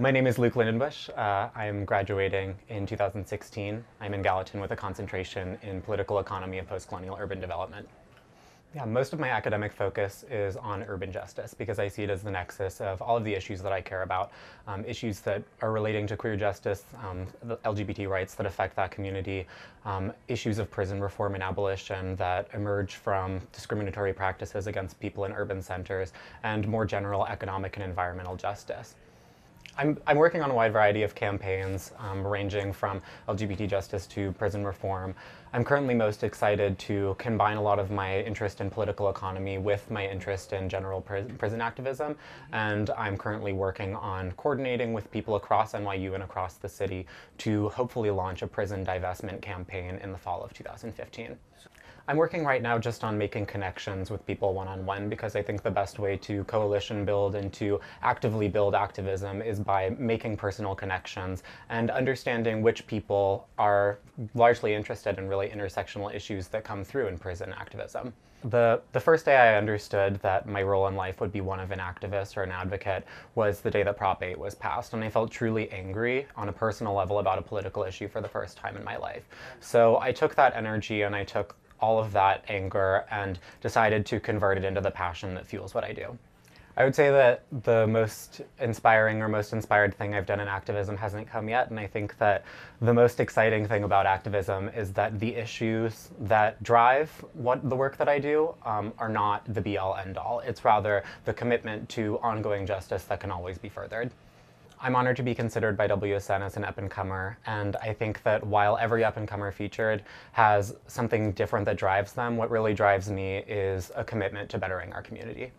My name is Luke Lindenbusch. Uh, I'm graduating in 2016. I'm in Gallatin with a concentration in political economy and post-colonial urban development. Yeah, most of my academic focus is on urban justice because I see it as the nexus of all of the issues that I care about, um, issues that are relating to queer justice, um, the LGBT rights that affect that community, um, issues of prison reform and abolition that emerge from discriminatory practices against people in urban centers, and more general economic and environmental justice. I'm, I'm working on a wide variety of campaigns um, ranging from LGBT justice to prison reform. I'm currently most excited to combine a lot of my interest in political economy with my interest in general prison activism, and I'm currently working on coordinating with people across NYU and across the city to hopefully launch a prison divestment campaign in the fall of 2015. I'm working right now just on making connections with people one-on-one -on -one because I think the best way to coalition build and to actively build activism is by making personal connections and understanding which people are largely interested in really intersectional issues that come through in prison activism. The, the first day I understood that my role in life would be one of an activist or an advocate was the day that Prop 8 was passed, and I felt truly angry on a personal level about a political issue for the first time in my life. So I took that energy and I took all of that anger and decided to convert it into the passion that fuels what I do. I would say that the most inspiring or most inspired thing I've done in activism hasn't come yet, and I think that the most exciting thing about activism is that the issues that drive what the work that I do um, are not the be-all end-all. It's rather the commitment to ongoing justice that can always be furthered. I'm honored to be considered by WSN as an up-and-comer, and I think that while every up-and-comer featured has something different that drives them, what really drives me is a commitment to bettering our community.